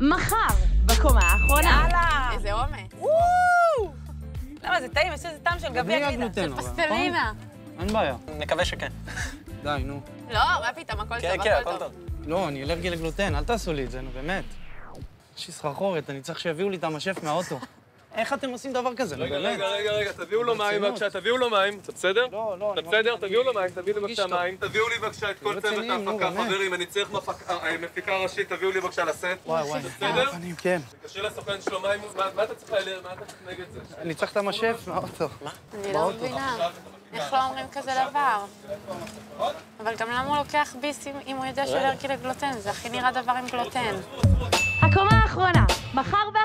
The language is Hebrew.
מחר, בקומה האחרונה. יאללה! איזה אומץ. למה, זה טעים? יש איזה טעם של גביע גלידה. אבל, פסטלינה. אין בעיה. נקווה שכן. די, נו. לא, מה פתאום, הכל כן, טוב, כן, הכל טוב. טוב. לא, אני אלרגי לגלוטן, אל תעשו לי את זה, נו, באמת. יש לי סחרחורת, אני צריך שיביאו לי את המשף מהאוטו. איך אתם עושים דבר כזה, נו, רגע, באמת? רגע, רגע, רגע, תביאו לו מים. בבקשה, תביאו לו מים, אתה בסדר? לא, לא, אתה אני בסדר? תביאו לו מים, תביאו לי בבקשה. מים. תביאו לי בבקשה את כל צוות רציניים, נו, ההפקה. חברים, אני צריך מפק- אה, מפיקה ראשית, תביאו לי בבקשה לסט. וואי, וואי. בסדר? כן. קשה לסוכן שלו מים, מה- מה אתה צריך ל- מה אתה צריך נגד זה? אני צריך את המשף מהאוטו. אני לא מבינה. איך לא אומרים כזה דבר? אבל גם למה הוא לוקח ביס אם- הוא יודע שהוא אלרגי לגלוטן? זה הכי נראה דבר עם גלוטן. הקומה האחרונה, מחר ב-11